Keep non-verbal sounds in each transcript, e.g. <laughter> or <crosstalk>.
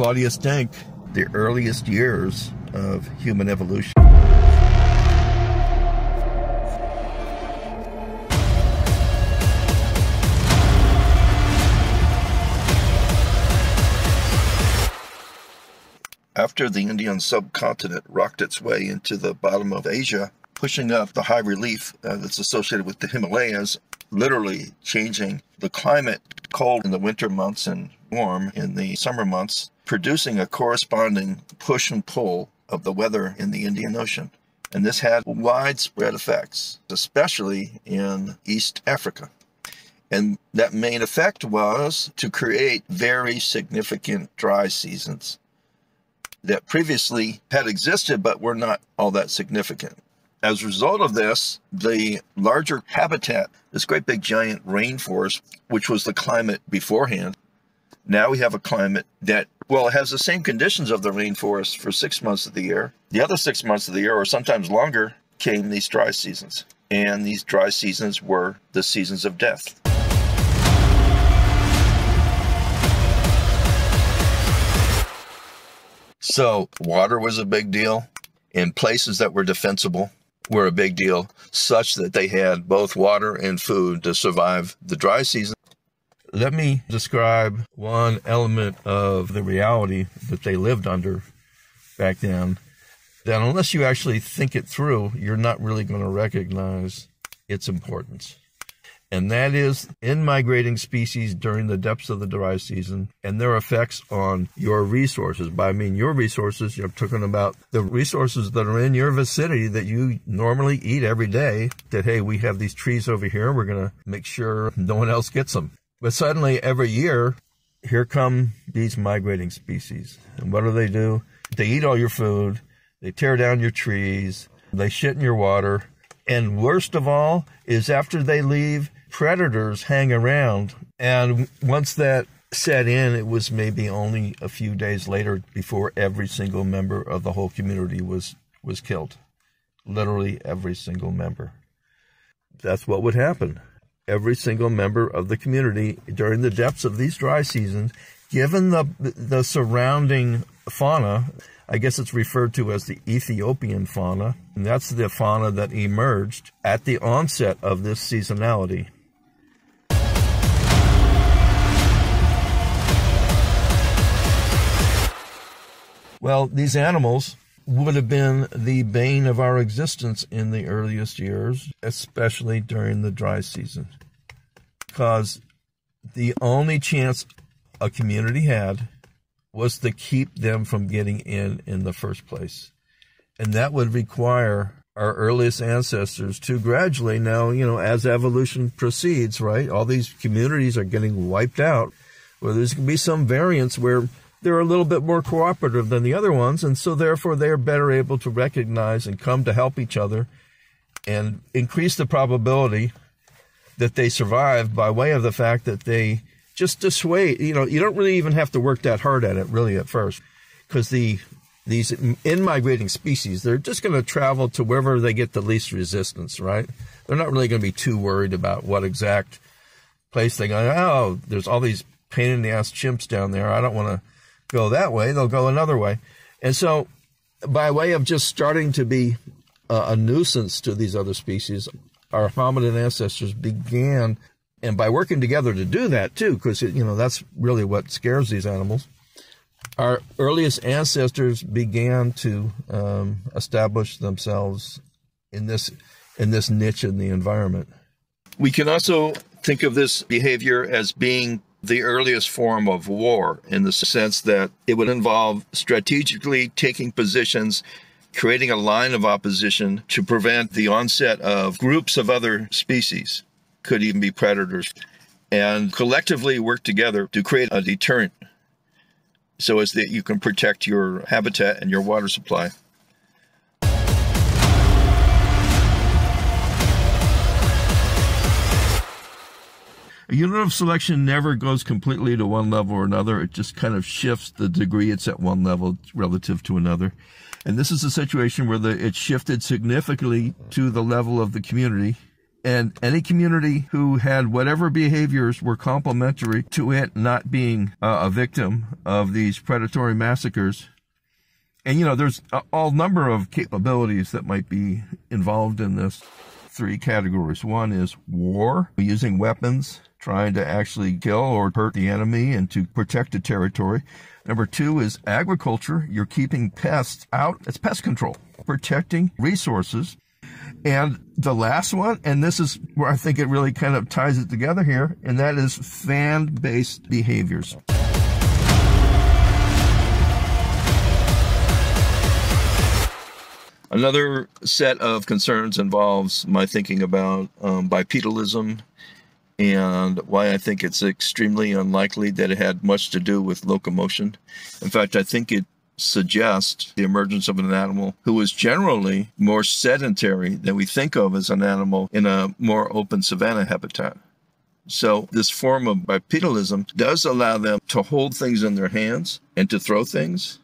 Claudius Denk, the earliest years of human evolution. After the Indian subcontinent rocked its way into the bottom of Asia, pushing up the high relief uh, that's associated with the Himalayas, literally changing the climate cold in the winter months and warm in the summer months, producing a corresponding push and pull of the weather in the Indian Ocean. And this had widespread effects, especially in East Africa. And that main effect was to create very significant dry seasons that previously had existed but were not all that significant. As a result of this, the larger habitat, this great big giant rainforest, which was the climate beforehand, now we have a climate that, well, it has the same conditions of the rainforest for six months of the year. The other six months of the year, or sometimes longer, came these dry seasons. And these dry seasons were the seasons of death. So, water was a big deal in places that were defensible were a big deal, such that they had both water and food to survive the dry season. Let me describe one element of the reality that they lived under back then that unless you actually think it through, you're not really going to recognize its importance and that is in migrating species during the depths of the dry season and their effects on your resources. By I mean your resources, you're talking about the resources that are in your vicinity that you normally eat every day. That, hey, we have these trees over here. We're going to make sure no one else gets them. But suddenly every year, here come these migrating species. And what do they do? They eat all your food. They tear down your trees. They shit in your water. And worst of all is after they leave, predators hang around. And once that set in, it was maybe only a few days later before every single member of the whole community was, was killed. Literally every single member. That's what would happen. Every single member of the community during the depths of these dry seasons, given the, the surrounding fauna, I guess it's referred to as the Ethiopian fauna, and that's the fauna that emerged at the onset of this seasonality. Well, these animals would have been the bane of our existence in the earliest years, especially during the dry season. Because the only chance a community had was to keep them from getting in in the first place. And that would require our earliest ancestors to gradually now, you know, as evolution proceeds, right? All these communities are getting wiped out. Well, there's going to be some variance where they're a little bit more cooperative than the other ones, and so therefore they're better able to recognize and come to help each other and increase the probability that they survive by way of the fact that they just dissuade, you know, you don't really even have to work that hard at it really at first because the these in migrating species, they're just going to travel to wherever they get the least resistance, right? They're not really going to be too worried about what exact place they go. Oh, there's all these pain in the ass chimps down there. I don't want to go that way, they'll go another way. And so, by way of just starting to be a, a nuisance to these other species, our hominid ancestors began, and by working together to do that too, because you know that's really what scares these animals. Our earliest ancestors began to um, establish themselves in this in this niche in the environment. We can also think of this behavior as being the earliest form of war in the sense that it would involve strategically taking positions, creating a line of opposition to prevent the onset of groups of other species, could even be predators, and collectively work together to create a deterrent so as that you can protect your habitat and your water supply. A unit of selection never goes completely to one level or another. It just kind of shifts the degree it's at one level relative to another. And this is a situation where the, it shifted significantly to the level of the community And any community who had whatever behaviors were complementary to it not being uh, a victim of these predatory massacres. And you know, there's a, all number of capabilities that might be involved in this. Three categories. One is war, using weapons, trying to actually kill or hurt the enemy and to protect the territory. Number two is agriculture. You're keeping pests out. It's pest control, protecting resources. And the last one, and this is where I think it really kind of ties it together here, and that is fan based behaviors. Another set of concerns involves my thinking about um, bipedalism and why I think it's extremely unlikely that it had much to do with locomotion. In fact, I think it suggests the emergence of an animal who was generally more sedentary than we think of as an animal in a more open savanna habitat. So, this form of bipedalism does allow them to hold things in their hands and to throw things.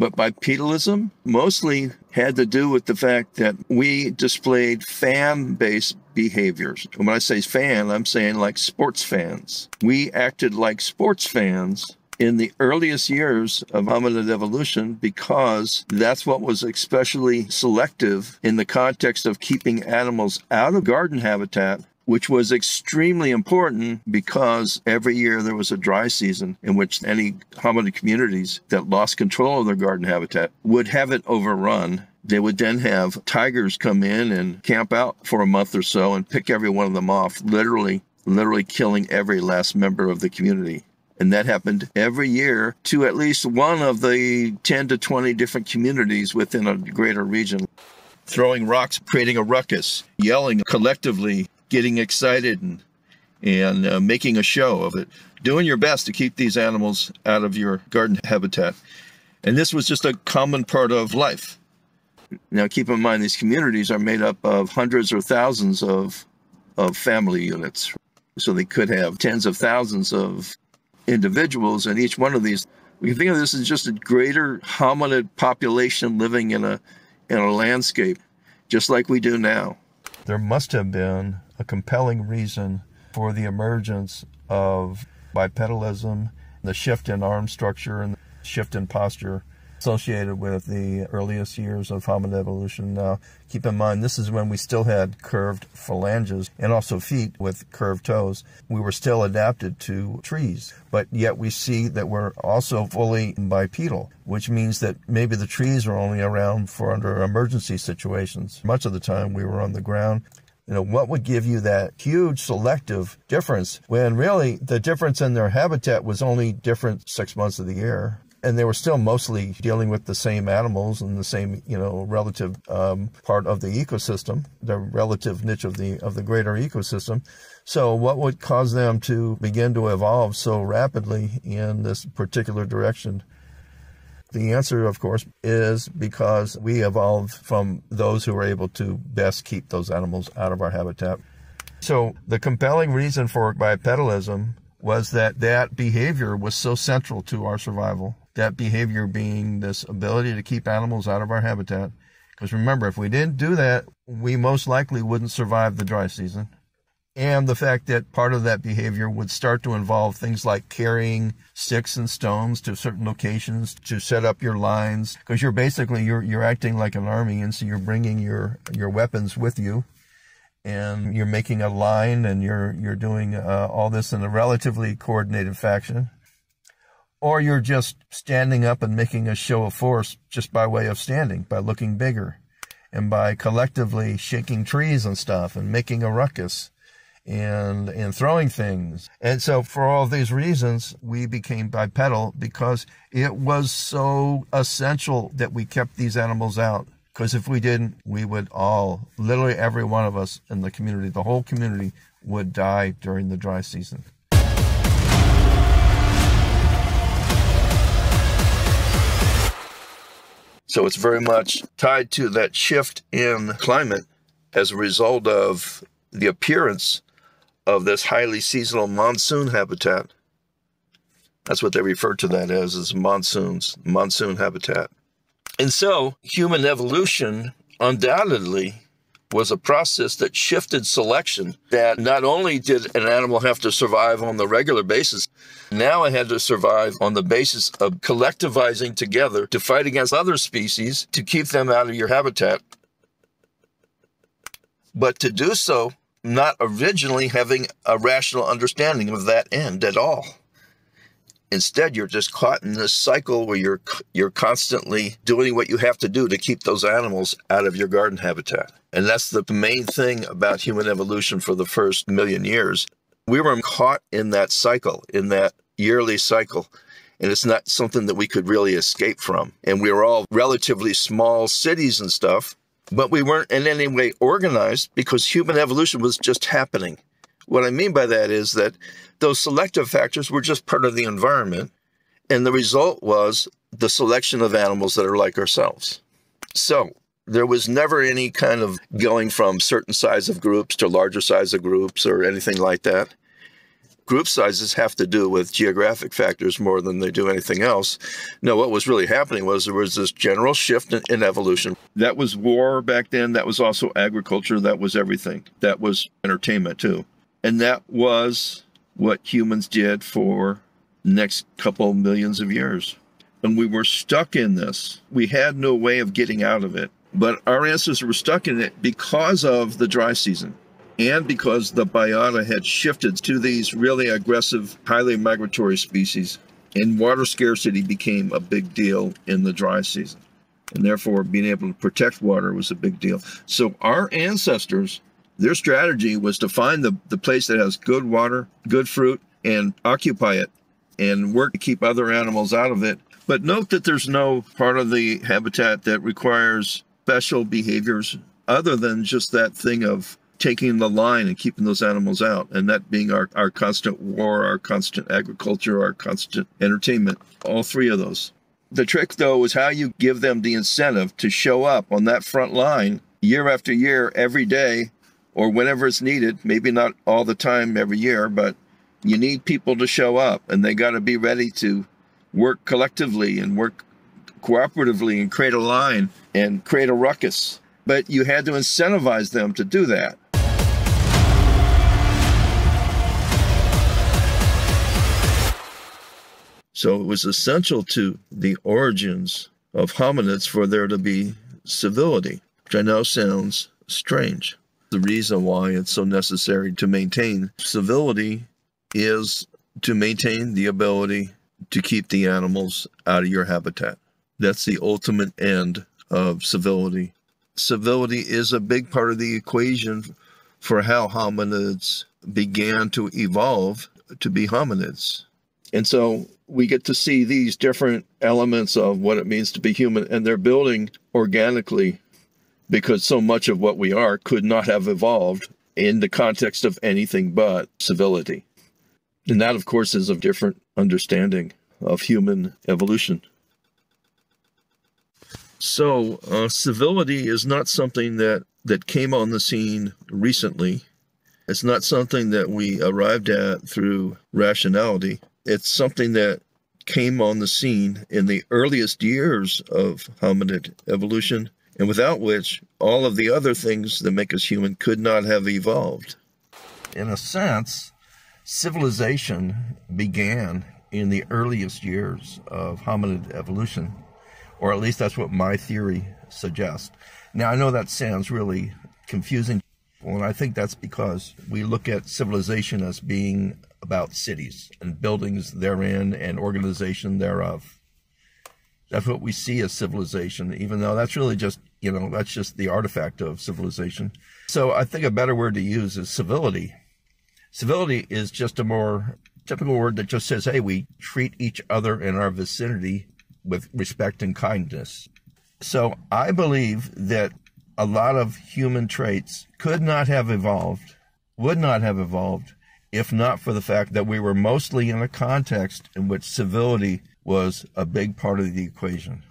But bipedalism mostly had to do with the fact that we displayed fan based behaviors. And when I say fan, I'm saying like sports fans. We acted like sports fans in the earliest years of hominid evolution because that's what was especially selective in the context of keeping animals out of garden habitat which was extremely important because every year there was a dry season in which any hominid communities that lost control of their garden habitat would have it overrun they would then have tigers come in and camp out for a month or so and pick every one of them off, literally, literally killing every last member of the community. And that happened every year to at least one of the 10 to 20 different communities within a greater region. Throwing rocks, creating a ruckus, yelling collectively, getting excited, and, and uh, making a show of it. Doing your best to keep these animals out of your garden habitat. And this was just a common part of life. Now, keep in mind, these communities are made up of hundreds or thousands of, of family units. So they could have tens of thousands of individuals, and each one of these, we can think of this as just a greater hominid population living in a, in a landscape, just like we do now. There must have been a compelling reason for the emergence of bipedalism, the shift in arm structure, and the shift in posture associated with the earliest years of hominid evolution. Now, keep in mind, this is when we still had curved phalanges and also feet with curved toes. We were still adapted to trees, but yet we see that we're also fully bipedal, which means that maybe the trees are only around for under emergency situations. Much of the time we were on the ground. You know, what would give you that huge selective difference when really the difference in their habitat was only different six months of the year? And they were still mostly dealing with the same animals and the same, you know, relative um, part of the ecosystem, the relative niche of the of the greater ecosystem. So, what would cause them to begin to evolve so rapidly in this particular direction? The answer, of course, is because we evolved from those who were able to best keep those animals out of our habitat. So, the compelling reason for bipedalism was that that behavior was so central to our survival that behavior being this ability to keep animals out of our habitat. Because remember, if we didn't do that, we most likely wouldn't survive the dry season. And the fact that part of that behavior would start to involve things like carrying sticks and stones to certain locations to set up your lines. Because you're basically, you're, you're acting like an army. And so you're bringing your, your weapons with you and you're making a line and you're, you're doing uh, all this in a relatively coordinated fashion or you're just standing up and making a show of force just by way of standing, by looking bigger, and by collectively shaking trees and stuff and making a ruckus and and throwing things. And so for all these reasons, we became bipedal because it was so essential that we kept these animals out. Because if we didn't, we would all, literally every one of us in the community, the whole community would die during the dry season. So it's very much tied to that shift in climate as a result of the appearance of this highly seasonal monsoon habitat. That's what they refer to that as, is monsoons, monsoon habitat. And so human evolution undoubtedly was a process that shifted selection that not only did an animal have to survive on the regular basis, now it had to survive on the basis of collectivizing together to fight against other species to keep them out of your habitat. But to do so, not originally having a rational understanding of that end at all. Instead, you're just caught in this cycle where you're you're constantly doing what you have to do to keep those animals out of your garden habitat. And that's the main thing about human evolution for the first million years. We were caught in that cycle, in that yearly cycle. And it's not something that we could really escape from. And we were all relatively small cities and stuff, but we weren't in any way organized because human evolution was just happening. What I mean by that is that those selective factors were just part of the environment. And the result was the selection of animals that are like ourselves. So there was never any kind of going from certain size of groups to larger size of groups or anything like that. Group sizes have to do with geographic factors more than they do anything else. No, what was really happening was there was this general shift in, in evolution. That was war back then. That was also agriculture. That was everything. That was entertainment too. And that was what humans did for the next couple millions of years. And we were stuck in this. We had no way of getting out of it. But our ancestors were stuck in it because of the dry season and because the biota had shifted to these really aggressive, highly migratory species. And water scarcity became a big deal in the dry season. And therefore, being able to protect water was a big deal. So our ancestors their strategy was to find the, the place that has good water, good fruit, and occupy it and work to keep other animals out of it. But note that there's no part of the habitat that requires special behaviors other than just that thing of taking the line and keeping those animals out, and that being our, our constant war, our constant agriculture, our constant entertainment, all three of those. The trick, though, is how you give them the incentive to show up on that front line year after year, every day, or whenever it's needed. Maybe not all the time every year, but you need people to show up and they got to be ready to work collectively and work cooperatively and create a line and create a ruckus. But you had to incentivize them to do that. So it was essential to the origins of hominids for there to be civility, which I know sounds strange the reason why it's so necessary to maintain civility is to maintain the ability to keep the animals out of your habitat. That's the ultimate end of civility. Civility is a big part of the equation for how hominids began to evolve to be hominids. And so we get to see these different elements of what it means to be human, and they're building organically because so much of what we are could not have evolved in the context of anything but civility. And that, of course, is a different understanding of human evolution. So, uh, civility is not something that, that came on the scene recently. It's not something that we arrived at through rationality. It's something that came on the scene in the earliest years of hominid evolution and without which all of the other things that make us human could not have evolved. In a sense, civilization began in the earliest years of hominid evolution, or at least that's what my theory suggests. Now, I know that sounds really confusing, and I think that's because we look at civilization as being about cities and buildings therein and organization thereof. That's what we see as civilization, even though that's really just, you know, that's just the artifact of civilization. So I think a better word to use is civility. Civility is just a more typical word that just says, hey, we treat each other in our vicinity with respect and kindness. So I believe that a lot of human traits could not have evolved, would not have evolved, if not for the fact that we were mostly in a context in which civility was a big part of the equation.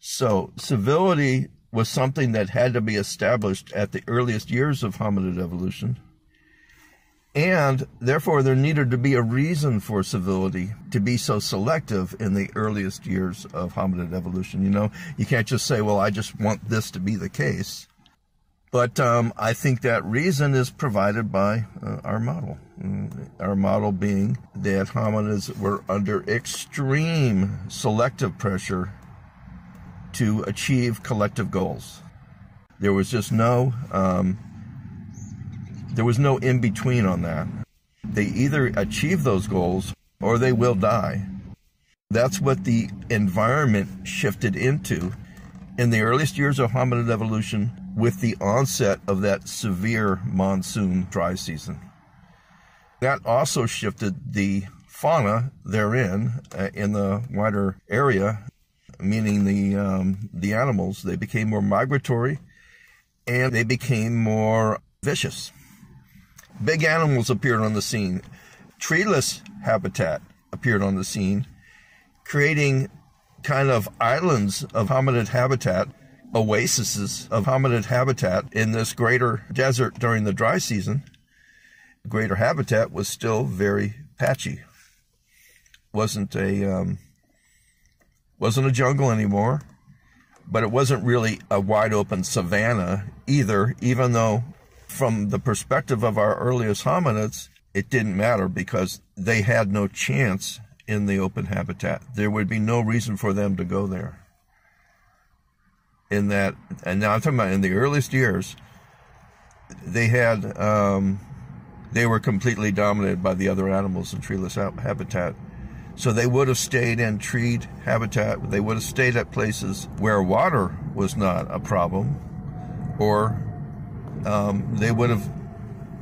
So civility was something that had to be established at the earliest years of hominid evolution. And therefore, there needed to be a reason for civility to be so selective in the earliest years of hominid evolution. You know, you can't just say, well, I just want this to be the case. But um, I think that reason is provided by uh, our model. Mm, our model being that hominids were under extreme selective pressure to achieve collective goals. There was just no, um, there was no in between on that. They either achieve those goals or they will die. That's what the environment shifted into in the earliest years of hominid evolution with the onset of that severe monsoon dry season. That also shifted the fauna therein uh, in the wider area, meaning the um, the animals. They became more migratory, and they became more vicious. Big animals appeared on the scene. Treeless habitat appeared on the scene, creating kind of islands of hominid habitat, oases of hominid habitat in this greater desert during the dry season. Greater habitat was still very patchy. wasn't a um, wasn't a jungle anymore, but it wasn't really a wide open savanna either. Even though, from the perspective of our earliest hominids, it didn't matter because they had no chance in the open habitat. There would be no reason for them to go there. In that, and now I'm talking about in the earliest years, they had, um, they were completely dominated by the other animals in treeless habitat. So they would have stayed in treed habitat. They would have stayed at places where water was not a problem, or um, they would have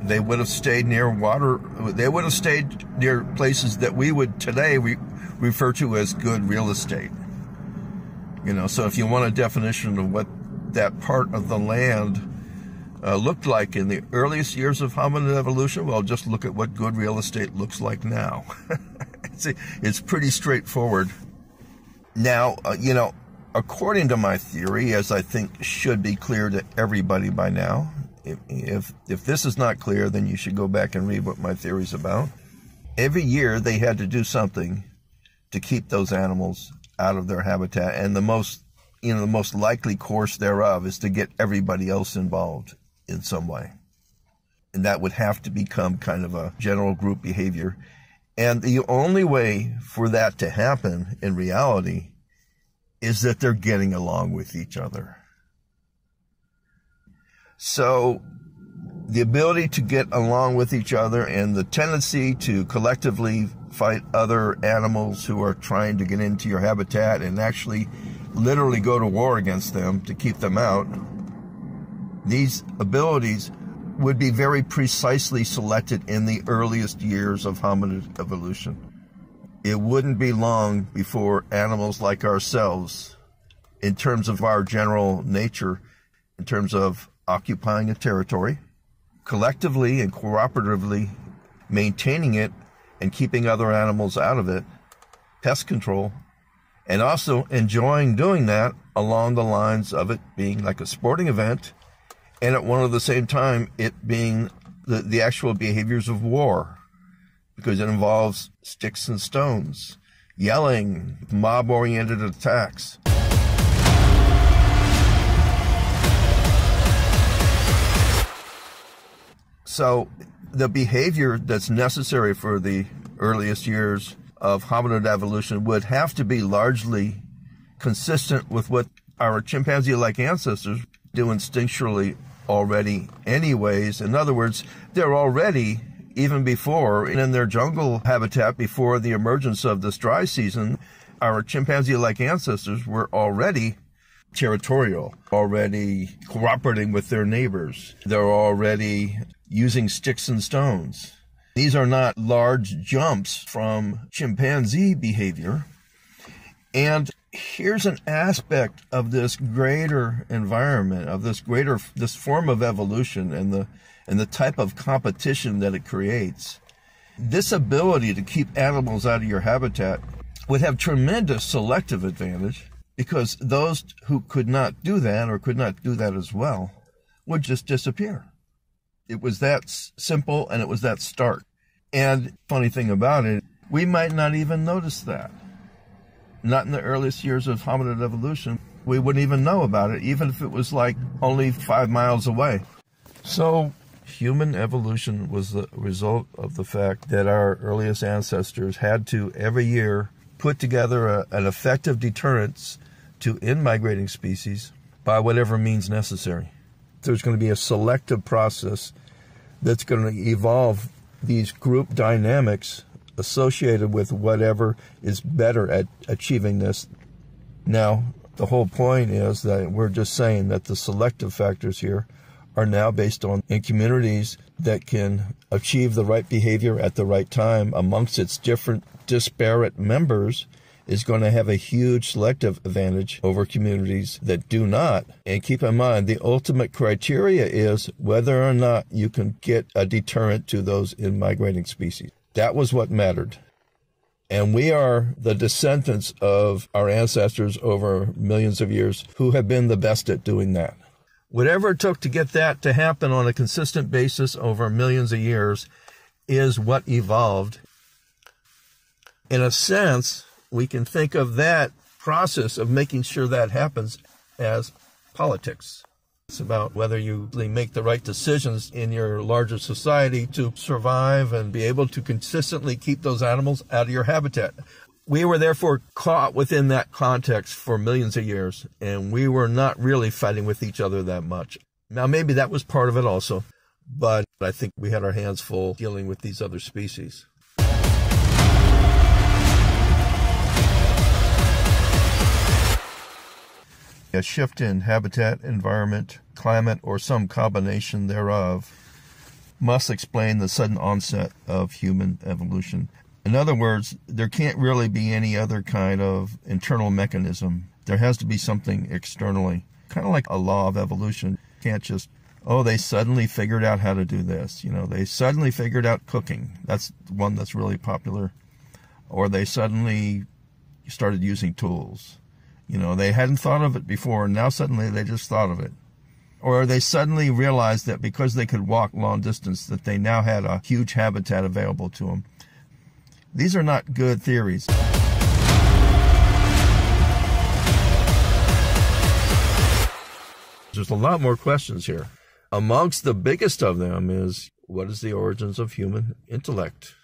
they would have stayed near water. They would have stayed near places that we would today we refer to as good real estate. You know, so if you want a definition of what that part of the land uh, looked like in the earliest years of hominid evolution, well, just look at what good real estate looks like now. <laughs> it's, it's pretty straightforward. Now, uh, you know, according to my theory, as I think should be clear to everybody by now, if, if, if this is not clear, then you should go back and read what my theory is about. Every year they had to do something to keep those animals out of their habitat, and the most you know the most likely course thereof is to get everybody else involved in some way, and that would have to become kind of a general group behavior. And the only way for that to happen in reality is that they're getting along with each other. So the ability to get along with each other and the tendency to collectively fight other animals who are trying to get into your habitat and actually literally go to war against them to keep them out. These abilities would be very precisely selected in the earliest years of hominid evolution. It wouldn't be long before animals like ourselves, in terms of our general nature, in terms of occupying a territory, collectively and cooperatively maintaining it and keeping other animals out of it, pest control, and also enjoying doing that along the lines of it being like a sporting event and at one of the same time it being the, the actual behaviors of war because it involves sticks and stones, yelling, mob oriented attacks. So the behavior that's necessary for the earliest years of hominid evolution would have to be largely consistent with what our chimpanzee-like ancestors do instinctually already anyways. In other words, they're already even before in their jungle habitat before the emergence of this dry season, our chimpanzee-like ancestors were already territorial, already cooperating with their neighbors. They're already using sticks and stones. These are not large jumps from chimpanzee behavior. And here's an aspect of this greater environment, of this greater, this form of evolution and the, and the type of competition that it creates. This ability to keep animals out of your habitat would have tremendous selective advantage because those who could not do that or could not do that as well would just disappear. It was that simple and it was that stark. And funny thing about it, we might not even notice that. Not in the earliest years of hominid evolution. we wouldn't even know about it, even if it was like only five miles away. So, human evolution was the result of the fact that our earliest ancestors had to every year put together a, an effective deterrence to in migrating species by whatever means necessary. There's going to be a selective process that's going to evolve these group dynamics associated with whatever is better at achieving this. Now, the whole point is that we're just saying that the selective factors here are now based on in communities that can achieve the right behavior at the right time amongst its different disparate members is going to have a huge selective advantage over communities that do not. And keep in mind, the ultimate criteria is whether or not you can get a deterrent to those in migrating species. That was what mattered. And we are the descendants of our ancestors over millions of years who have been the best at doing that. Whatever it took to get that to happen on a consistent basis over millions of years is what evolved. In a sense, we can think of that process of making sure that happens as politics. It's about whether you make the right decisions in your larger society to survive and be able to consistently keep those animals out of your habitat. We were therefore caught within that context for millions of years, and we were not really fighting with each other that much. Now, maybe that was part of it also, but I think we had our hands full dealing with these other species. A shift in habitat, environment, climate, or some combination thereof must explain the sudden onset of human evolution. In other words, there can't really be any other kind of internal mechanism. There has to be something externally, kind of like a law of evolution. can't just, oh, they suddenly figured out how to do this. You know, they suddenly figured out cooking. That's one that's really popular. Or they suddenly started using tools. You know, they hadn't thought of it before, and now suddenly they just thought of it. Or they suddenly realized that because they could walk long distance, that they now had a huge habitat available to them. These are not good theories. There's a lot more questions here. Amongst the biggest of them is what is the origins of human intellect?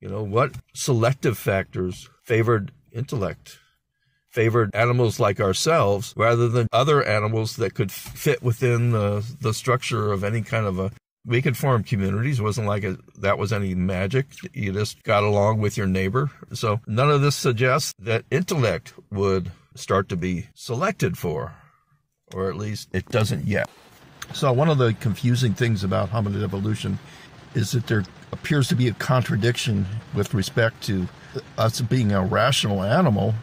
You know, what selective factors favored intellect? Favored animals like ourselves rather than other animals that could fit within the, the structure of any kind of a we could form communities. It wasn't like a, that was any magic. You just got along with your neighbor. So none of this suggests that intellect would start to be selected for, or at least it doesn't yet. So one of the confusing things about hominid evolution is that there appears to be a contradiction with respect to us being a rational animal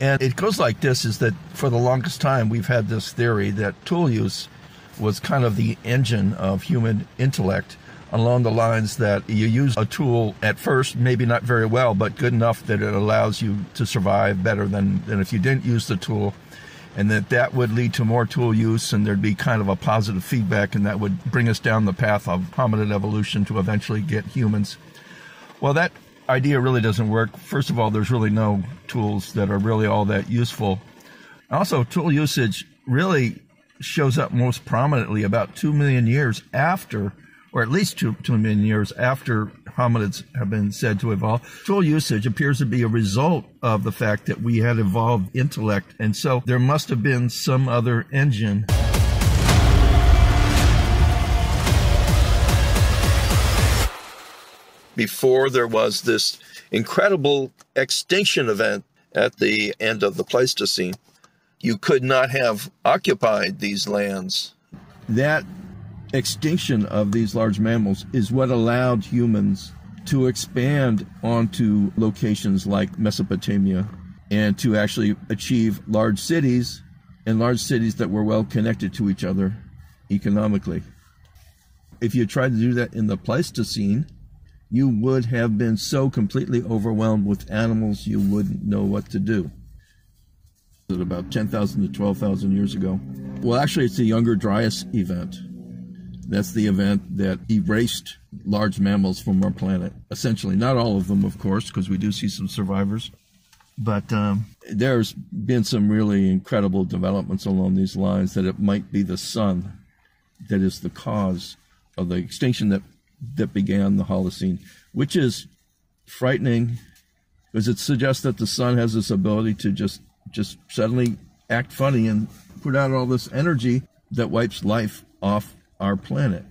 and it goes like this is that for the longest time, we've had this theory that tool use was kind of the engine of human intellect along the lines that you use a tool at first, maybe not very well, but good enough that it allows you to survive better than, than if you didn't use the tool. And that that would lead to more tool use and there'd be kind of a positive feedback and that would bring us down the path of hominid evolution to eventually get humans. Well, that idea really doesn't work. First of all, there's really no tools that are really all that useful. Also, tool usage really shows up most prominently about 2 million years after, or at least 2, 2 million years after hominids have been said to evolve. Tool usage appears to be a result of the fact that we had evolved intellect. And so there must have been some other engine. Before there was this incredible extinction event at the end of the Pleistocene. You could not have occupied these lands. That extinction of these large mammals is what allowed humans to expand onto locations like Mesopotamia and to actually achieve large cities and large cities that were well connected to each other economically. If you tried to do that in the Pleistocene, you would have been so completely overwhelmed with animals you wouldn't know what to do. About 10,000 to 12,000 years ago. Well, actually, it's the Younger Dryas event. That's the event that erased large mammals from our planet. Essentially, not all of them, of course, because we do see some survivors. But um, there's been some really incredible developments along these lines that it might be the sun that is the cause of the extinction that that began the Holocene, which is frightening because it suggests that the sun has this ability to just just suddenly act funny and put out all this energy that wipes life off our planet.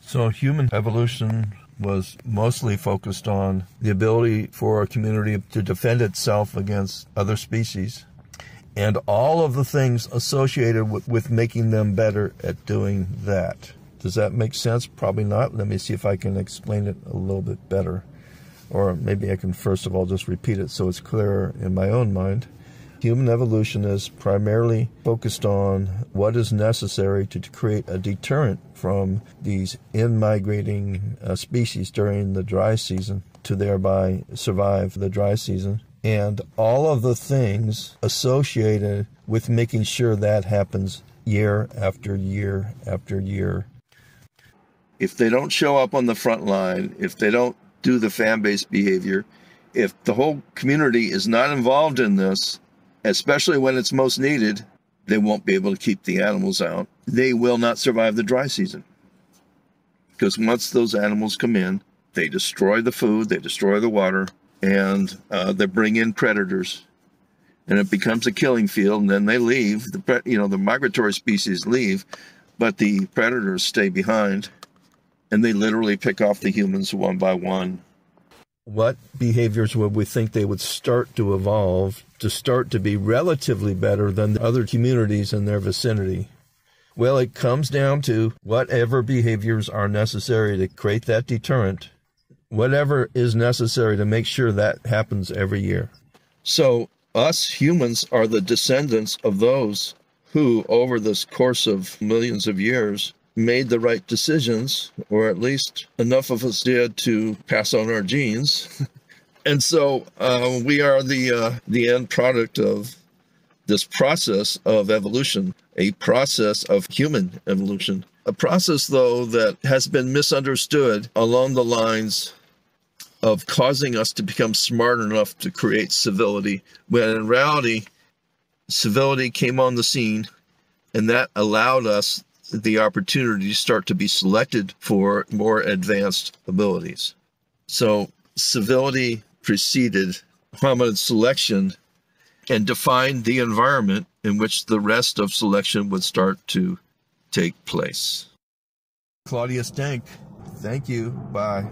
So human evolution was mostly focused on the ability for a community to defend itself against other species and all of the things associated with, with making them better at doing that. Does that make sense? Probably not. Let me see if I can explain it a little bit better. Or maybe I can first of all just repeat it so it's clearer in my own mind. Human evolution is primarily focused on what is necessary to, create a deterrent from these in migrating uh, species during the dry season to thereby survive the dry season. And all of the things associated with making sure that happens year after year after year. If they don't show up on the front line, if they don't do the fan based behavior. If the whole community is not involved in this, especially when it's most needed, they won't be able to keep the animals out. They will not survive the dry season. Because once those animals come in, they destroy the food, they destroy the water, and uh, they bring in predators. And it becomes a killing field, and then they leave. The you know the migratory species leave, but the predators stay behind and they literally pick off the humans one by one. What behaviors would we think they would start to evolve to start to be relatively better than the other communities in their vicinity? Well, it comes down to whatever behaviors are necessary to create that deterrent, whatever is necessary to make sure that happens every year. So, us humans are the descendants of those who, over this course of millions of years, made the right decisions, or at least enough of us did to pass on our genes. <laughs> and so uh, we are the uh, the end product of this process of evolution, a process of human evolution, a process though that has been misunderstood along the lines of causing us to become smart enough to create civility, when in reality, civility came on the scene, and that allowed us the opportunity to start to be selected for more advanced abilities. So civility preceded hominid selection and defined the environment in which the rest of selection would start to take place. Claudius Denk, thank you. Bye.